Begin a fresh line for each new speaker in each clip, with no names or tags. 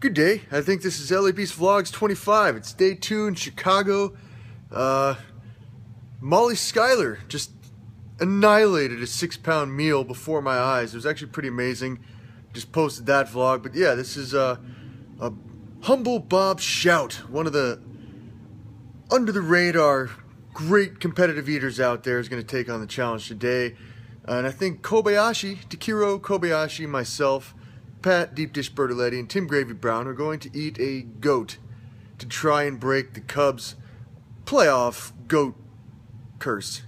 Good day. I think this is LA Beast Vlogs 25. It's day two in Chicago. Uh, Molly Schuyler just annihilated a six pound meal before my eyes. It was actually pretty amazing. Just posted that vlog. But yeah, this is uh, a humble Bob Shoudt, one of the under the radar great competitive eaters out there is going to take on the challenge today. and I think Kobayashi, Takeru Kobayashi, myself, Pat Deep Dish Bertoletti, and Tim Gravy Brown are going to eat a goat to try and break the Cubs playoff goat curse.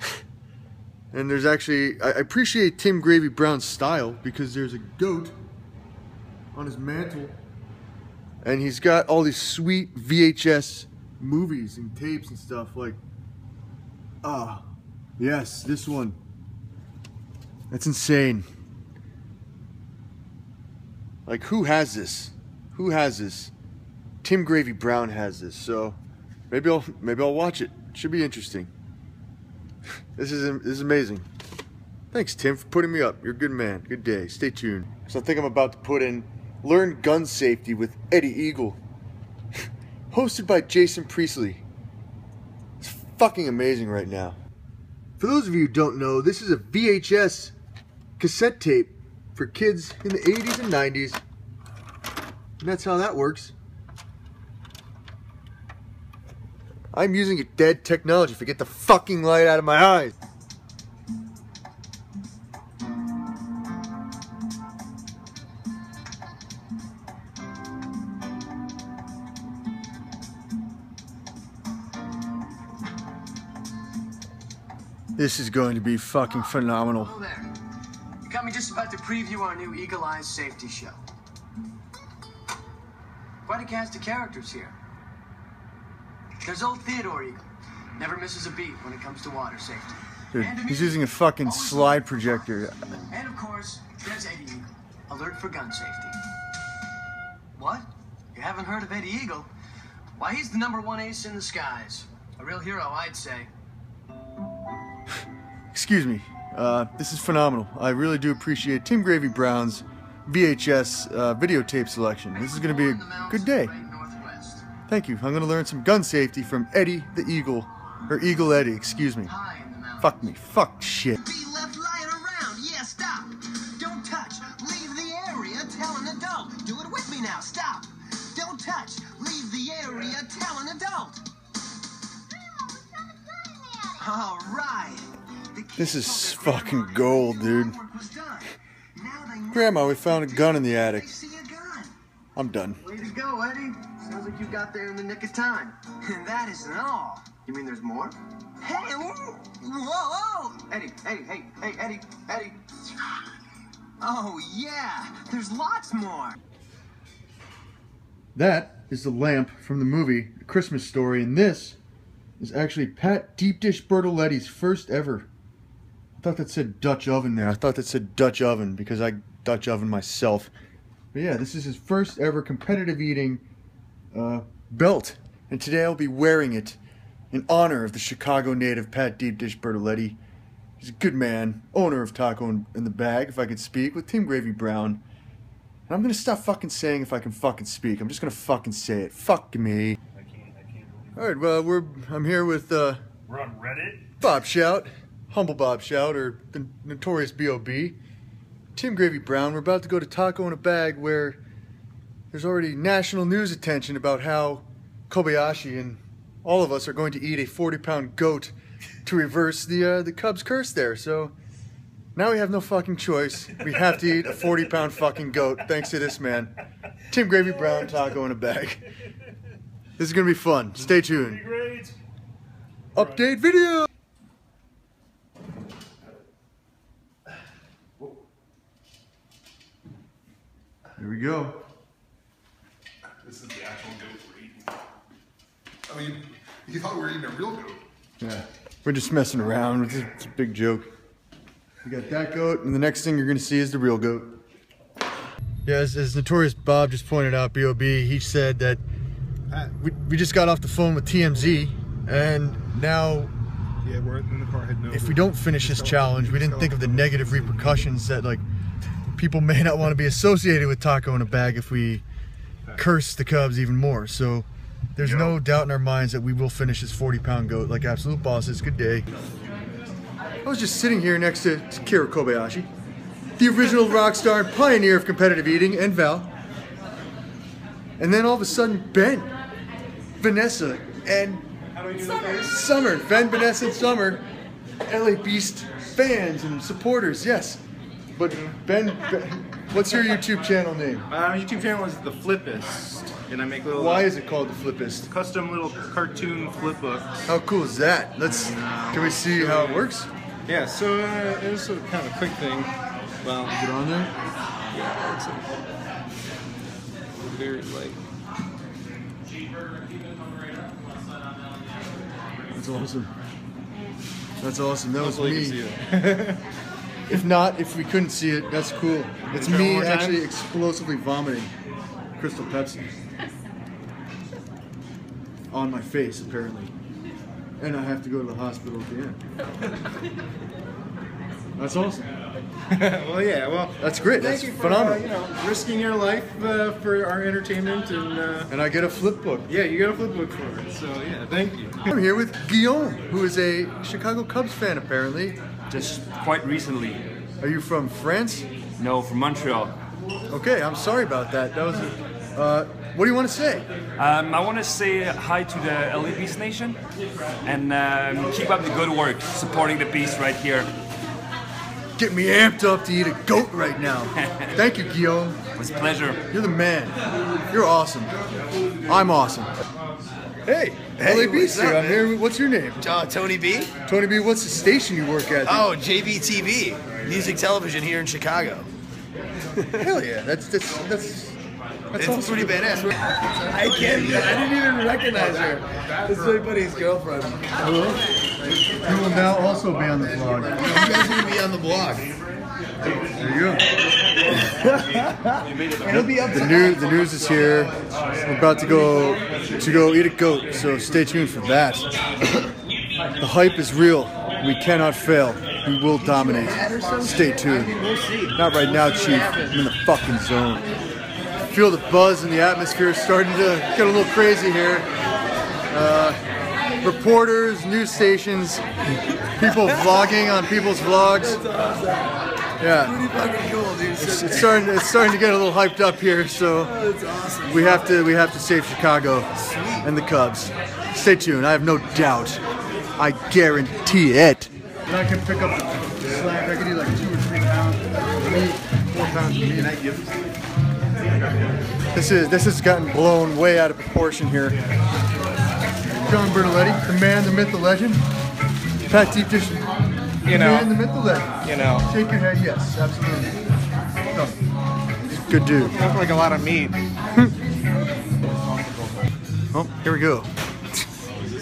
and there's actually, I appreciate Tim Gravy Brown's style because there's a goat on his mantle. And he's got all these sweet VHS movies and tapes and stuff like ah yes this one. That's insane like who has this? Who has this? Tim Gravy Brown has this so maybe I'll maybe I'll watch it. Should be interesting. This is this is amazing. Thanks Tim for putting me up. You're a good man. Good day. Stay tuned. So I think I'm about to put in learn gun safety with Eddie Eagle. Hosted by Jason Priestley. It's fucking amazing right now. For those of you who don't know, this is a VHS cassette tape for kids in the 80s and 90s. And that's how that works. I'm using a dead technology. Forget the fucking light out of my eyes. This is going to be fucking phenomenal.
Preview our new Eagle Eyes safety show. Quite a cast of characters here. There's old Theodore Eagle. Never misses a beat when it comes to water safety.
Dude, he's using a fucking oh, slide projector.
And of course, there's Eddie Eagle. Alert for gun safety. What? You haven't heard of Eddie Eagle? Why, he's the number one ace in the skies. A real hero, I'd say.
Excuse me. Uh, this is phenomenal. I really do appreciate Tim Gravy Brown's VHS uh, videotape selection. This is going to be a good day. Thank you. I'm going to learn some gun safety from Eddie the Eagle. Or Eagle Eddie, excuse me. Fuck me. Fuck shit. This is fucking gold, dude. Grandma, we found a gun in the attic. I'm done.
Way to go, Eddie. Sounds like you got there in the nick of time.
And that isn't all.
You mean there's more?
Hey, whoa, whoa.
Eddie, Eddie, hey, hey, Eddie, Eddie.
Oh, yeah. There's lots more.
That is the lamp from the movie A Christmas Story, and this is actually Pat Deep Dish Bertoletti's first ever. I thought that said Dutch oven there. I thought that said Dutch oven because I Dutch oven myself. But yeah, this is his first ever competitive eating uh, belt, and today I'll be wearing it in honor of the Chicago native Pat Deep Dish Bertoletti. He's a good man, owner of Taco in, in the Bag, if I could speak, with Tim Gravy Brown. And I'm gonna stop fucking saying if I can fucking speak. I'm just gonna fucking say it. Fuck me.
I can't, I can't
All right, well, we're I'm here with uh,
We're on Reddit.
Bob Shoudt, Humble Bob Shoudt, or the notorious B.O.B. Tim Gravy Brown. We're about to go to Taco in a Bag where there's already national news attention about how Kobayashi and all of us are going to eat a 40 pound goat to reverse the uh, the Cubs curse there. So now we have no fucking choice. We have to eat a 40 pound fucking goat thanks to this man. Tim Gravy Brown, Taco in a Bag. This is going to be fun. Stay tuned. Update video! Here we go.
This is the actual goat we're eating. I mean, you thought we were eating a real goat.
Yeah. We're just messing around. It's a, it's a big joke. We got that goat, and the next thing you're going to see is the real goat. Yeah, as, as Notorious Bob just pointed out, B.O.B., he said that ah, we, we just got off the phone with TMZ, and now
Yeah, we're in the car heading over.
if we don't finish this challenge, we didn't think of the negative repercussions that like people may not want to be associated with taco in a bag if we curse the Cubs even more. So there's no doubt in our minds that we will finish this 40 pound goat like absolute bosses. Good day. I was just sitting here next to Kira Kobayashi, the original rock star and pioneer of competitive eating, and Val. And then all of a sudden, Ben, Vanessa, and Summer, Ben, Vanessa, and Summer, LA Beast fans and supporters, yes. But Ben, ben what's your YouTube channel name?
My YouTube channel is The Flippist, and I make little
Why is it called the Flippist?
custom little cartoon flip books.
How cool is that? Let's. Can we see how it works?
Yeah, so uh, it was a kind of a quick thing. Well,
Get on there.
yeah, it's a very light.
That's awesome. That's awesome. That was
Hopefully
me.
can see it.
If not, if we couldn't see it, that's cool. It's
Try one
me
time?
actually explosively vomiting Crystal Pepsi on my face, apparently, and I have to go to the hospital at the end. That's awesome.
well, yeah, well,
That's great.
thank
That's
you for,
phenomenal.
Uh, you know, risking your life uh, for our entertainment, and uh,
And I get a flip book.
yeah, you got a flip book for it. So yeah, thank you.
I'm here with Guillaume, who is a Chicago Cubs fan, apparently.
Just quite recently.
Are you from France?
No, from Montreal.
Okay, I'm sorry about that. That was. Uh, what do you want to say?
Um, I want to say hi to the Beast Nation and um, keep up the good work supporting the Beast right here.
Get me amped up to eat a goat right now. Thank you, Guillaume.
It was a pleasure.
You're the man. You're awesome. I'm awesome. Hey,
Hey,
LA Beast
up.
I'm here. What's your name?
Uh, Tony B.
Tony B. What's the station you work at?
Oh, JBTV, music television here in Chicago.
hell yeah. That's that's that's. That's
It's pretty badass. I can't. I didn't even recognize her. This is my buddy's girlfriend.
Hello. You will now also be on the vlog.
You guys are gonna be on the blog.
There you go.
It'll be up
The news, the news is here. We're about to go to go eat a goat, so stay tuned for that. The hype is real. We cannot fail. We will dominate. Stay tuned. Not right now, Chief. I'm in the fucking zone. Feel the buzz in the atmosphere starting to get a little crazy here. Uh, reporters, news stations, people vlogging on people's vlogs. Yeah.
fucking cool, dude.
It's, it's starting. It's starting to get a little hyped up here. So
That's awesome.
we have to. We have to save Chicago and the Cubs. Stay tuned. I have no doubt. I guarantee it. And I can pick up the slack. I can do like two or three pounds of meat, four pounds of meat. And I give. This is this has gotten blown way out of proportion here. John Bertoletti, the man, the myth, the legend. Pat Deep Dish,
You know.
man, the myth, the legend.
You know,
Shake your head, yes, absolutely. No. Good dude.
sounds like a lot of meat.
Oh, here we go.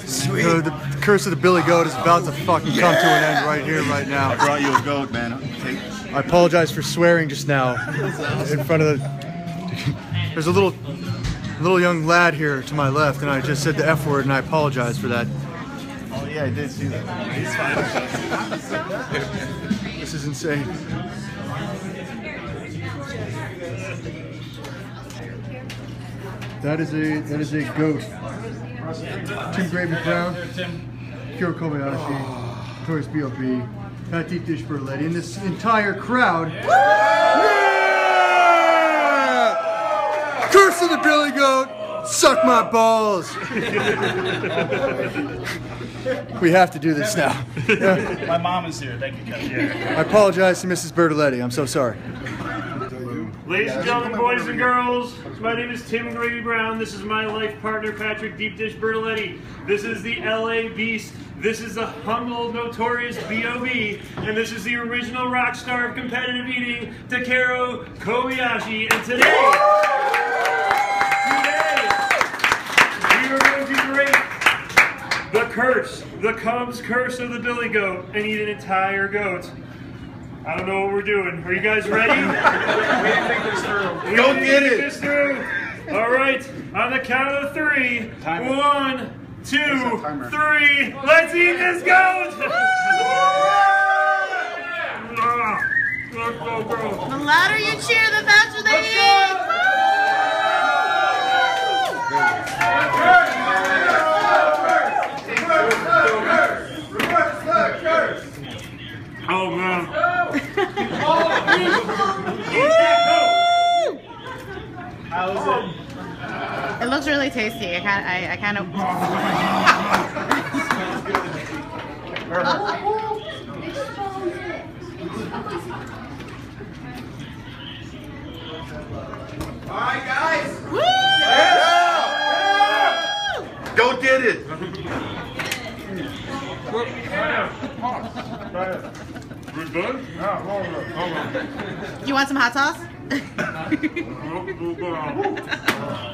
Sweet.
Uh, the curse of the Billy Goat is about to fucking come to an end right here, right now.
I brought you a goat, man.
I apologize for swearing just now in front of the. There's a little, little young lad here to my left, and I just said the F word, and I apologize for that.
Yeah, I did see that. He's fine.
This is insane. That is a that is a goat. Tim Gravy Brown, Kyo Kobayashi, Notorious B.O.B., Pat Deep Dish Bertoletti, and this entire crowd. Yeah! Curse of the Billy Goat, suck my balls. we have to do this now.
My mom is here. Thank you, Kevin.
I apologize to Mrs. Bertoletti. I'm so sorry.
Ladies and gentlemen, boys and girls, my name is Tim Gravy Brown. This is my life partner, Patrick Deep Dish Bertoletti. This is the LA Beast. This is the humble, notorious B.O.B. And this is the original rock star of competitive eating, Takeru Kobayashi. And today, today, we are going to break the curse, the Cubs curse of the Billy Goat, and eat an entire goat. I don't know what we're doing. Are you guys ready? We
Go
need
get
to
it.
this through. All right, on the count of three. One, two, three. Let's eat this goat. Ah, Let's go, bro.
The louder you cheer, the faster they eat. It looks really tasty. I kind I, I kind of.
Alright, guys! Go get it!
We good?
You want some hot sauce?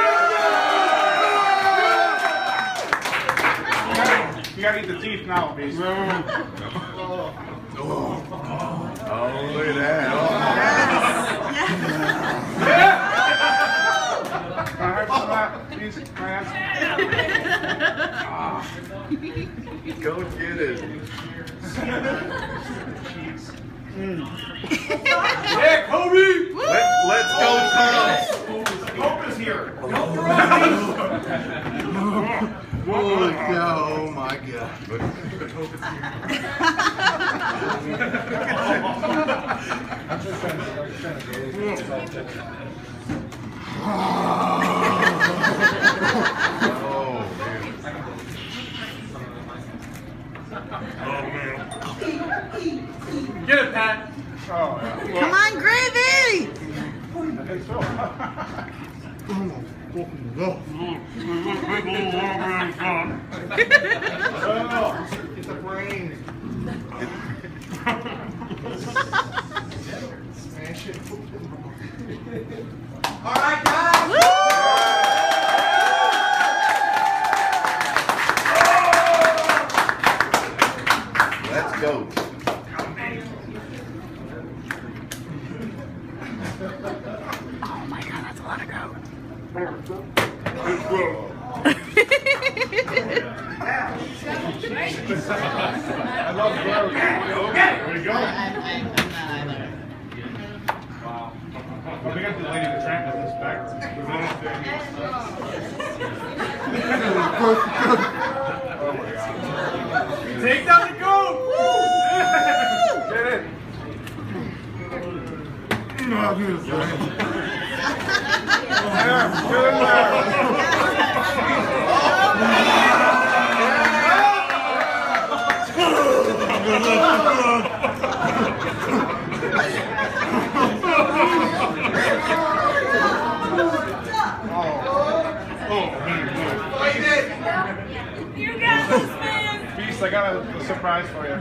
You
gotta eat the teeth now, Beast.
Oh, look at that.
Can I have some of that, Beast? Can I have
Oh. Go get it.
Yeah, Kobe!
Let, let's go, Cubs.
Hope is here.
Holy cow, oh my god. Oh, man.
Get it, Pat.
Oh, yeah.
Come on, gravy.
I think so. Oh, a brain. Smash it.
Alright, guys!
Let's go.
Oh my god, that's a lot of goat.
I love goat.
There you go.
Wow. I think I have to lady the tramp with this back. oh my god.
Take down the goat!
Get it. Yeah, get in there.
You got this, man.
Beast, I got a, a surprise for you.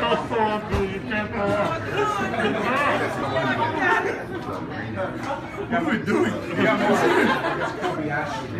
Don't throw up,
What are we doing?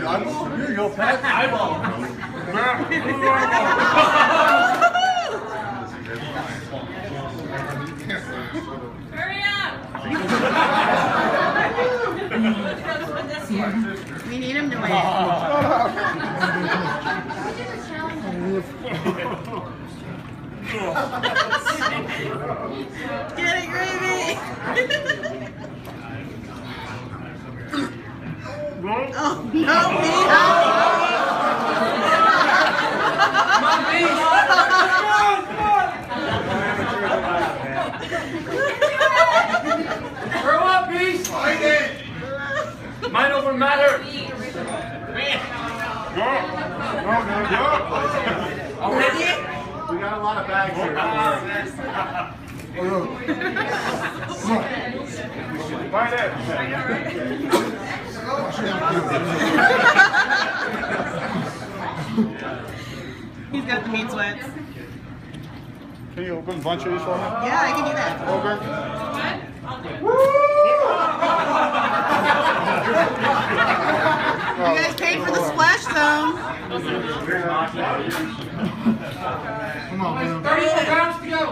got more.
Here you go, Pat.
Hurry up. we need him to win. Get it, gravy. no,
Throw up, Beast!
Pete.
Mind over matter.
We got a lot of bags here. Find it.
He's got the meat sweats.
Can you open a bunch of these for me?
Yeah, I can do that.
Okay.
You guys paid for the splash zone.
Come on, man.
pounds to go.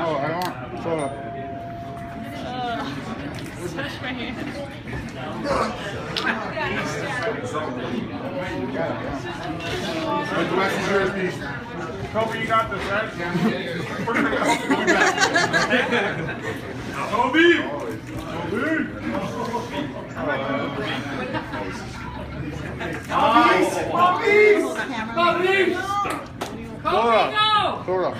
Oh, I don't. Soda. Like the rest is yours, please. Kobe, you got this, right? We're gonna help you with that.
Kobe!
Hold the camera.
Soda. Soda.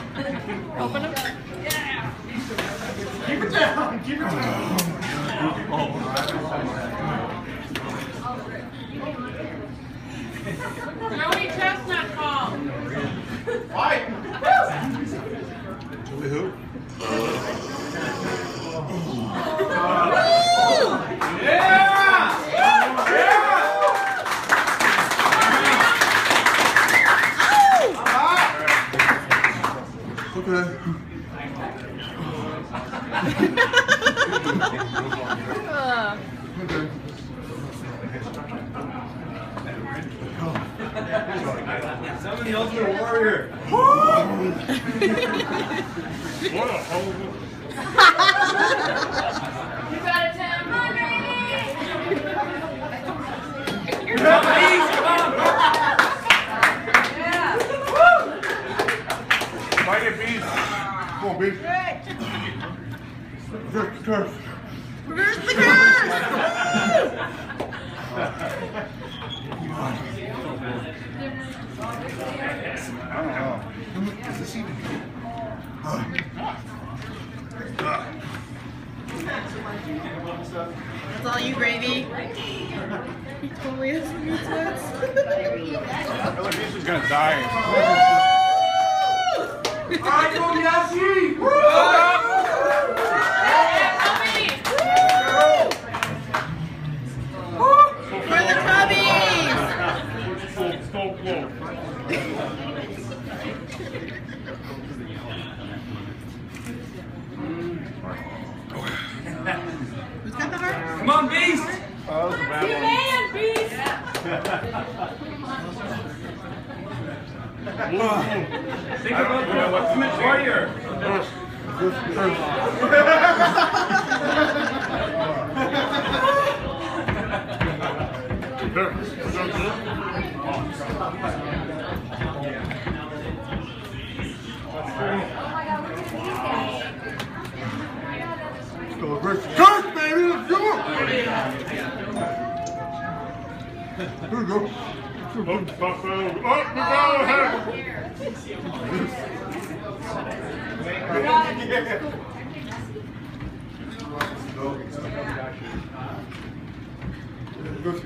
Joey Chestnut call.
Okay.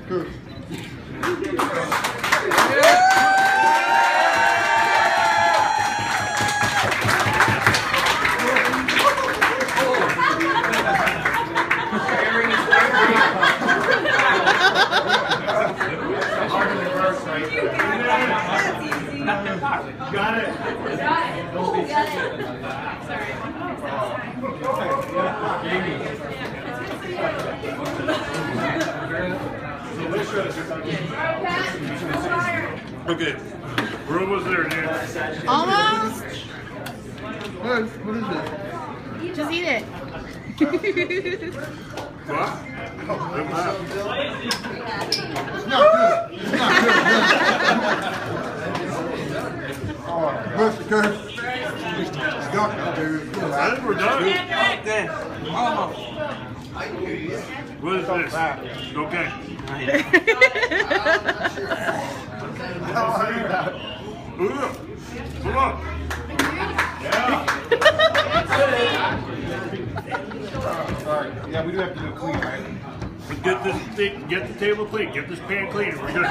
Curse, curse.
Got
it. Okay. We're almost there, dude.
Almost.
Hey, what is this?
Just eat it.
What? Good map.
It's not good. It's not good. oh, curse, curse. Yuck, baby.
I think we're done. What is this? Okay. Ugh. Come on.
Sorry. Yeah, we do have to do a clean, right?
Get this thing, get the table clean, get this pan clean. We're good. Get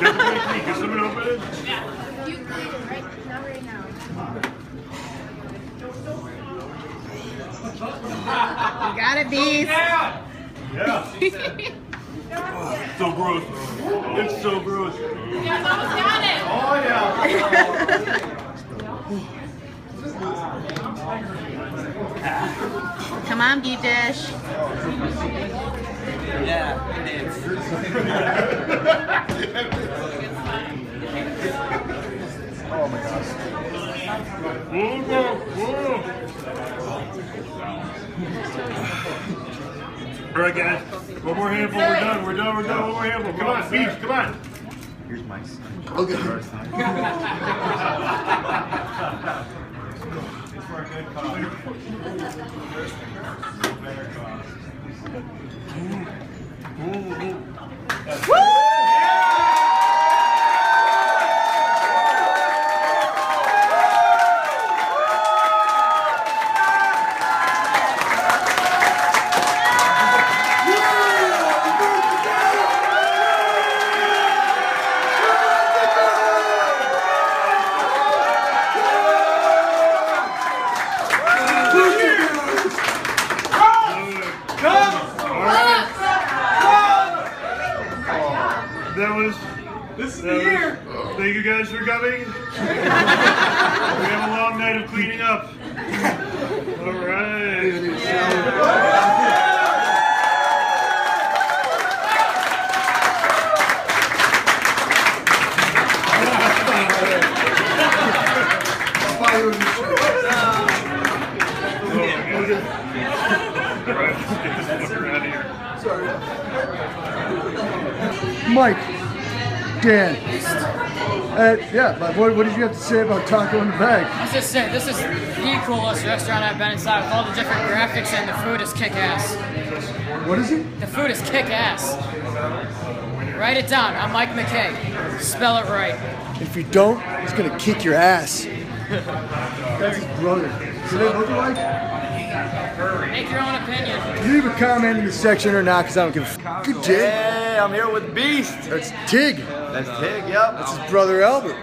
the pan clean. Get someone open it.
Yeah. You clean right not right now.
You got it, bees.
Yeah. so gross. It's so gross.
You guys almost got it.
Oh yeah.
Come on, deep dish.
Yeah, it is.
Oh my gosh.
Whoa, whoa, whoa. All right, guys. One more handful. We're done. We're done. We're done. One more handful. Come on, Beach. Come on.
Here's Mike's.
Okay.
That
Uh, yeah, but what, what did you have to say about taco in the bag?
I was just saying, this is the coolest restaurant I've been inside with all the different graphics and the food is kick ass.
What is it?
The food is kick ass. Write it down. I'm Mike McKay. Spell it right.
If you don't, he's gonna kick your ass. That's his brother. Do they look alike?
Make your own opinion.
Leave a comment in the section or not, because I don't give a f- Good day.
Hey, I'm here with Beast.
That's Tig.
That's Tig, yep.
That's his brother Albert.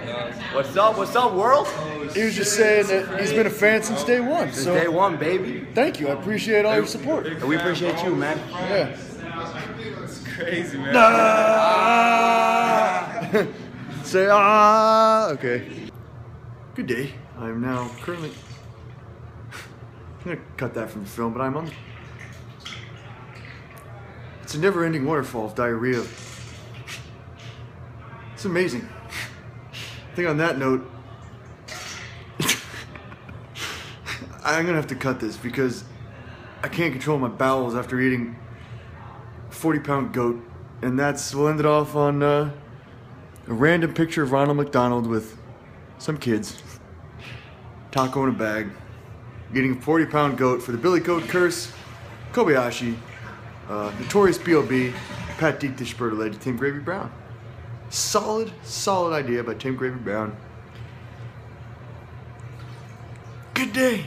What's up? What's up, world?
He was just saying that he's been a fan since day one.
Since
So
day one, baby.
thank you. I appreciate all your support.
And we appreciate you, man.
Yeah.
It's Crazy, man.
Ah! Say ah. Okay. Good day. I am now currently. I'm gonna cut that from the film, but I'm on. It's a never-ending waterfall of diarrhea. It's amazing. I think on that note, I'm gonna have to cut this because I can't control my bowels after eating 40 pound goat. And that's, we'll end it off on uh, a random picture of Ronald McDonald with some kids, taco in a bag, getting a 40 pound goat for the Billy Goat Curse, Kobayashi, uh, Notorious B.O.B., Pat Deep Dish Lady, Tim Gravy Brown. Solid, solid idea by Tim Gravy Brown. Good day.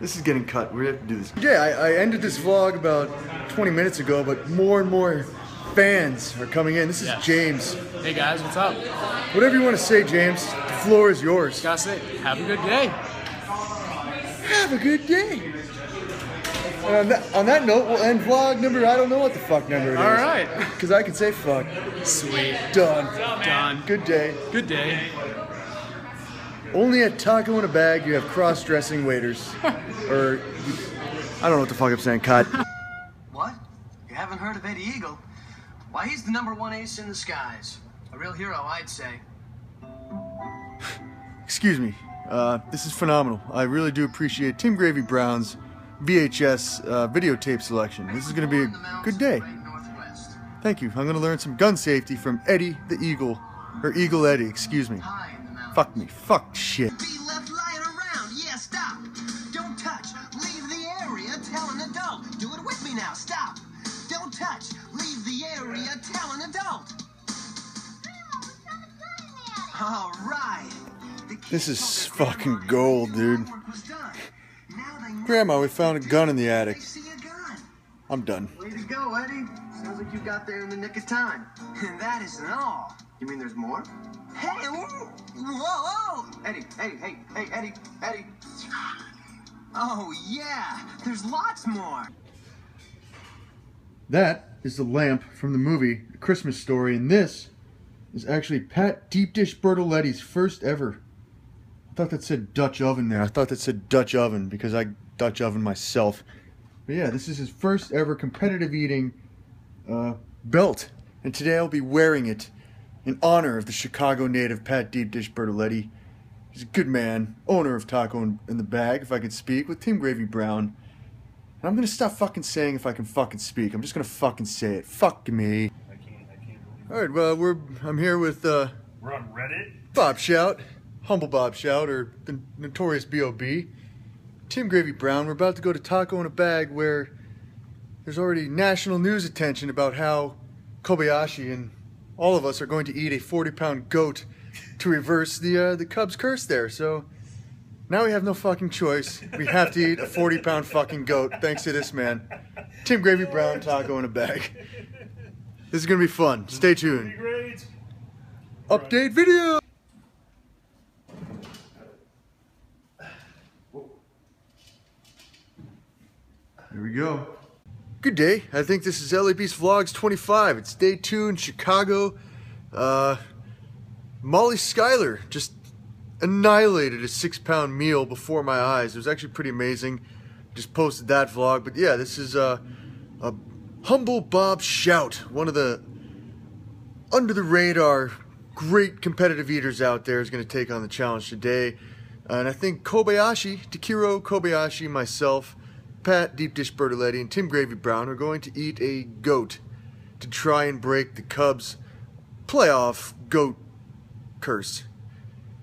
This is getting cut. We're gonna have to do this. Yeah, I, I ended this vlog about 20 minutes ago, but more and more fans are coming in. This is James.
Hey guys, what's up?
Whatever you want to say, James, the floor is yours.
Gotta say, have a good day.
Have a good day. And on that, on that note, we'll end vlog number, I don't know what the fuck number it is.
All right.
Because I can say fuck.
Sweet.
Done.
Done.
Good day.
Good day.
Only at Taco in a Bag you have cross-dressing waiters. or, I don't know what the fuck I'm saying, cut.
What? You haven't heard of Eddie Eagle? Why, he's the number one ace in the skies. A real hero, I'd say.
Excuse me. Uh, this is phenomenal. I really do appreciate Tim Gravy Brown's VHS uh, videotape selection. This is going to be a good day. Thank you. I'm going to learn some gun safety from Eddie the Eagle. Or Eagle Eddie, excuse me. Fuck me. Fuck shit.
Be left lying around. Yeah, stop. Don't touch. Leave the area. Tell an adult. Do it with me now. Stop. Don't touch. Leave the area. Tell an adult. All right.
This is fucking gold, dude. Grandma, we found a gun in the attic. I'm done.
Way to go, Eddie. Sounds like you got there in the nick of time. And that isn't all. You mean there's more? Hey, whoa, whoa, whoa! Eddie, Eddie, hey, hey, Eddie, Eddie. Oh, yeah, there's lots more.
That is the lamp from the movie A Christmas Story, and this is actually Pat Deep Dish Bertoletti's first ever. I thought that said Dutch oven there. I thought that said Dutch oven because I Dutch oven myself. But yeah, this is his first ever competitive eating uh, belt, and today I'll be wearing it in honor of the Chicago native Pat Deep Dish Bertoletti. He's a good man, owner of Taco in, in the Bag, if I could speak, with Tim Gravy Brown. And I'm gonna stop fucking saying if I can fucking speak. I'm just gonna fucking say it. Fuck me. I can't, I can't All right, well, we're I'm here with uh,
We're on Reddit.
Bob Shoudt, Humble Bob Shoudt, or the notorious B.O.B. Tim Gravy Brown. We're about to go to Taco in a Bag where there's already national news attention about how Kobayashi and all of us are going to eat a 40 pound goat to reverse the uh, the Cubs curse there. So now we have no fucking choice. We have to eat a 40 pound fucking goat thanks to this man. Tim Gravy Brown taco in a bag. This is gonna be fun. Stay tuned. Update video. Here we go. Good day. I think this is LA Beast Vlogs 25. It's day two in Chicago. Uh, Molly Schuyler just annihilated a six pound meal before my eyes. It was actually pretty amazing. Just posted that vlog. But yeah, this is a humble Bob Shoudt, one of the under the radar great competitive eaters out there is going to take on the challenge today. and I think Kobayashi, Takeru Kobayashi, myself, Pat Deep Dish Bertoletti, and Tim Gravy Brown are going to eat a goat to try and break the Cubs' playoff goat curse.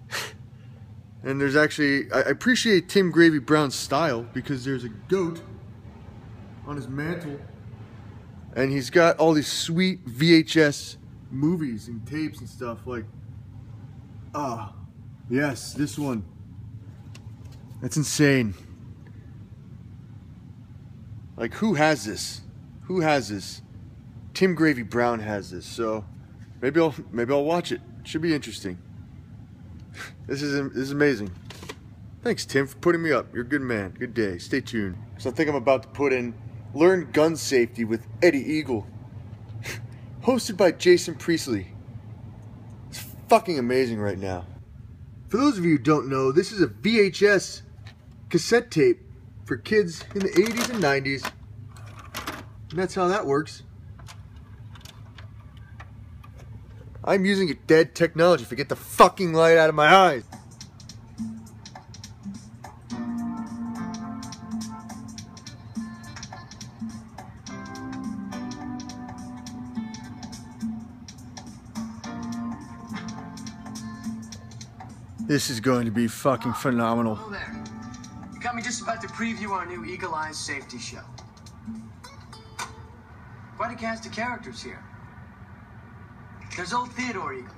and there's actually, I appreciate Tim Gravy Brown's style because there's a goat on his mantle. And he's got all these sweet VHS movies and tapes and stuff like ah yes this one. That's insane like who has this? Who has this? Tim Gravy Brown has this so maybe I'll maybe I'll watch it. Should be interesting. This is this is amazing. Thanks Tim for putting me up. You're a good man. Good day. Stay tuned. So I think I'm about to put in learn gun safety with Eddie Eagle hosted by Jason Priestley. It's fucking amazing right now. For those of you who don't know, this is a VHS cassette tape for kids in the 80s and 90s. And that's how that works. I'm using a dead technology to get the fucking light out of my eyes. This is going to be fucking phenomenal.
Preview our new Eagle Eyes safety show. Quite a cast of characters here. There's old Theodore Eagle.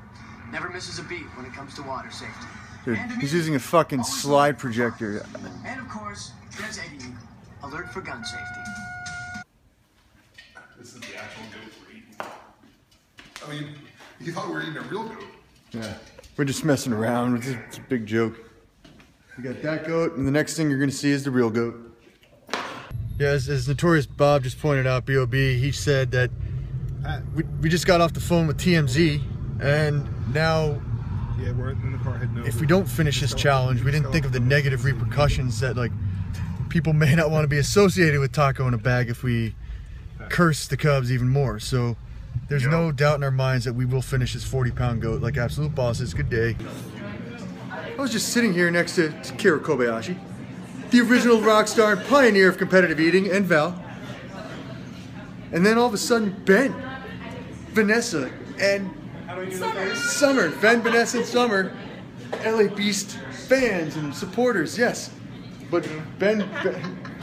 Never misses a beat when it comes to water safety.
Dude, he's using a fucking slide projector.
And of course, there's Eddie Eagle. Alert for gun safety.
This is the actual goat we're eating. I mean, you thought we were eating a real goat.
Yeah. We're just messing around. It's a, it's a big joke. We got that goat, and the next thing you're gonna see is the real goat. Yeah, as, as Notorious Bob just pointed out, B.O.B., he said that uh, we, we just got off the phone with TMZ, and now
Yeah, we're in the car heading over.
if we don't finish this challenge, we didn't think of the negative repercussions that like people may not want to be associated with taco in a bag if we curse the Cubs even more. So there's no doubt in our minds that we will finish this 40 pound goat like absolute bosses. Good day. I was just sitting here next to Kira Kobayashi, the original rock star and pioneer of competitive eating, and Val. And then all of a sudden, Ben, Vanessa, and Summer, Ben, Vanessa, and Summer, LA Beast fans and supporters, yes. But Ben, ben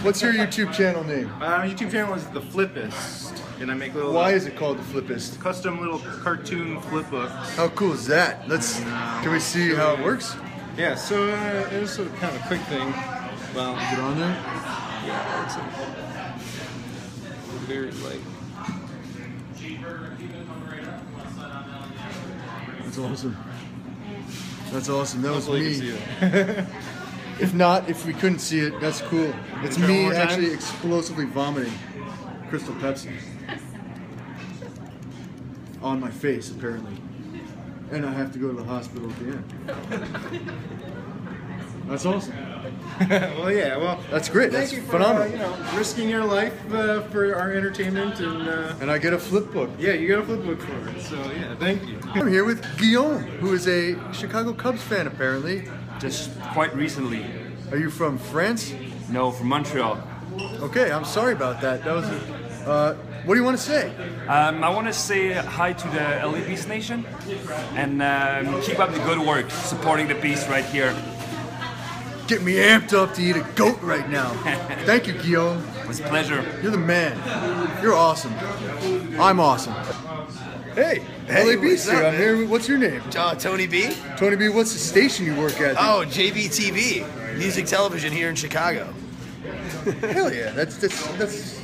what's your YouTube channel name?
Uh, My YouTube channel is The Flippist, and I make little.
Why is it called The Flippist?
Custom little cartoon flip books.
How cool is that? Let's. Can we see how it works?
Yeah, so uh, it was a kind of a quick thing. Well,
is it on there?
Yeah, it's very light.
That's awesome. That's awesome. That was me.
can see it.
if not, if we couldn't see it, that's cool. It's
Try one
me
time?
actually explosively vomiting Crystal Pepsi on my face, apparently, and I have to go to the hospital at the end. That's awesome.
well, yeah. Well,
That's great.
Thank
That's
you for,
phenomenal.
Uh, you know, risking your life uh, for our entertainment, and uh,
and I get a flip book.
Yeah, you get a flip book for it. So yeah, thank you.
I'm here with Guillaume, who is a Chicago Cubs fan, apparently.
Just quite recently.
Are you from France?
No, from Montreal.
Okay, I'm sorry about that. That was. A, uh, what do you want to say?
Um, I want to say hi to the LA Beast Nation and um, keep up the good work supporting the Beast right here.
Get me amped up to eat a goat right now. Thank you, Guillaume.
It was a pleasure.
You're the man. You're awesome. I'm awesome. Hey,
Hey,
LA Beast
what's
here.
up,
I'm here. What's your name?
Uh, Tony B.
Tony B. What's the station you work at?
Oh, JBTV, music television here in Chicago.
Hell yeah, that's that's that's.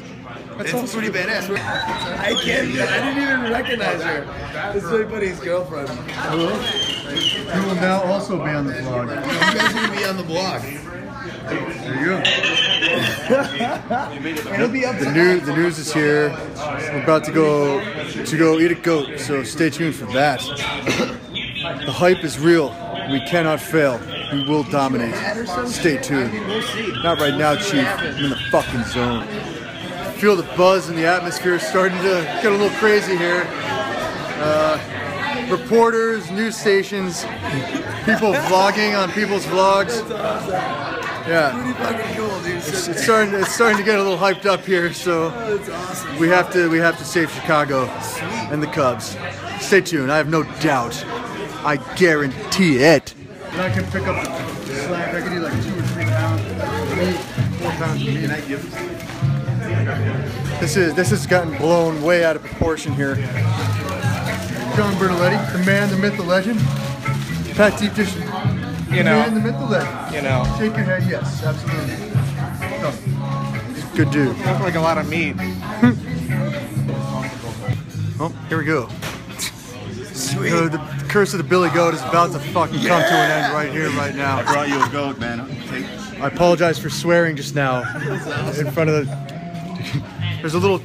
That's
It's pretty badass.
I can't. I didn't even recognize her. This is my buddy's girlfriend.
Hello. You will now also be on the vlog.
You guys gonna be on the block.
There you go.
It'll be up
The news, the news is here. We're about to go to go eat a goat, so stay tuned for that. The hype is real. We cannot fail. We will dominate. Stay tuned. Not right now, Chief. I'm in the fucking zone. Feel the buzz in the atmosphere starting to get a little crazy here. Uh, reporters, news stations, people vlogging on people's vlogs. Yeah. It's, it's starting. It's starting to get a little hyped up here. So we have to. We have to save Chicago and the Cubs. Stay tuned. I have no doubt. I guarantee it. And I can pick up slack. I can do like two or three pounds. Four pounds of meat. And I give. This is this has gotten blown way out of proportion here. John Bertoletti, the man, the myth, the legend. Pat Deep Dish, the
You know.
man, the myth, the legend.
You know.
Shake your head, yes, absolutely. No. Good dude.
Look like a lot of meat.
Oh, here we go. Sweet. the curse of the Billy Goat is about to fucking come to an end right here, right now.
I brought you a goat, man. Take
I apologize for swearing just now in front of the. There's a little,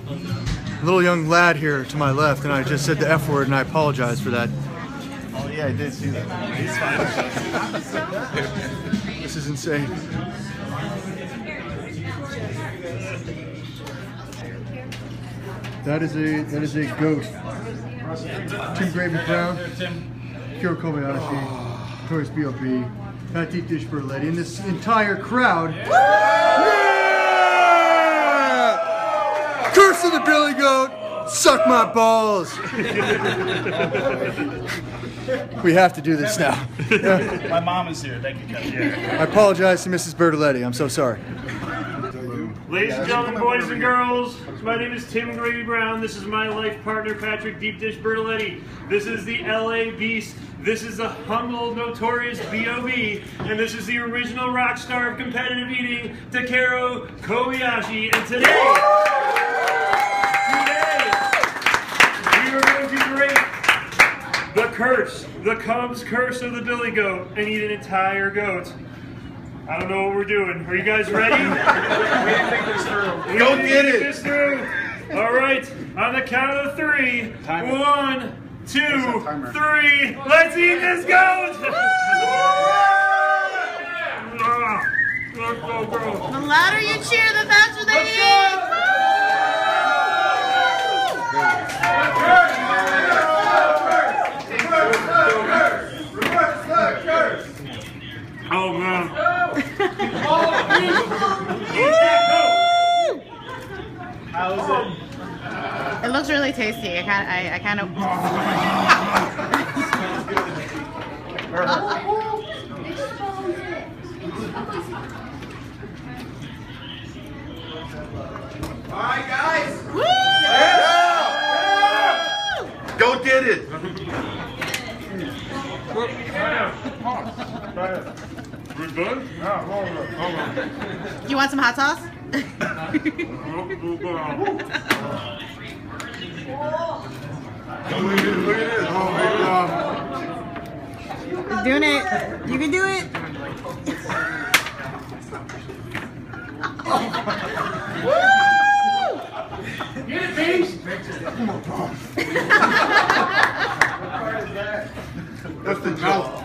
little young lad here to my left, and I just said the F word, and I apologize for that.
Oh yeah, I did see that. He's fine.
This is insane. That is a that is a goat. Tim Gravy Brown, Kiro Kobayashi, Notorious B.O.B., Pat Deep Dish Bertoletti, and this entire crowd. Curse of the Billy Goat! Suck my balls! we have to do this now. Yeah.
My mom is here. Thank you, Kevin.
I apologize to Mrs. Bertoletti. I'm so sorry.
Ladies and gentlemen, boys and girls, my name is Tim Gravy Brown. This is my life partner, Patrick Deep Dish Bertoletti. This is the LA Beast. This is the humble, notorious B.O.B. And this is the original rock star of competitive eating, Takeru Kobayashi. And today, today, we are going to break the curse, the Cubs curse of the Billy Goat, and eat an entire goat. I don't know what we're doing. Are you guys ready? we didn't think this through. We
Go
didn't
get
think
it.
This through. All right. On the count of three. One, two, three. Let's eat this goat. Go.
The louder you cheer, the faster they eat.
Oh man.
It looks really tasty. I kind I, I kind of.
Alright, guys.
Go get it.
We're done?
Yeah, hold on, hold on.
You want some hot sauce?
Look at this. Look at this. Oh my God.
You're doing it. You can do it.
Get it, Beast!
That's the mouth.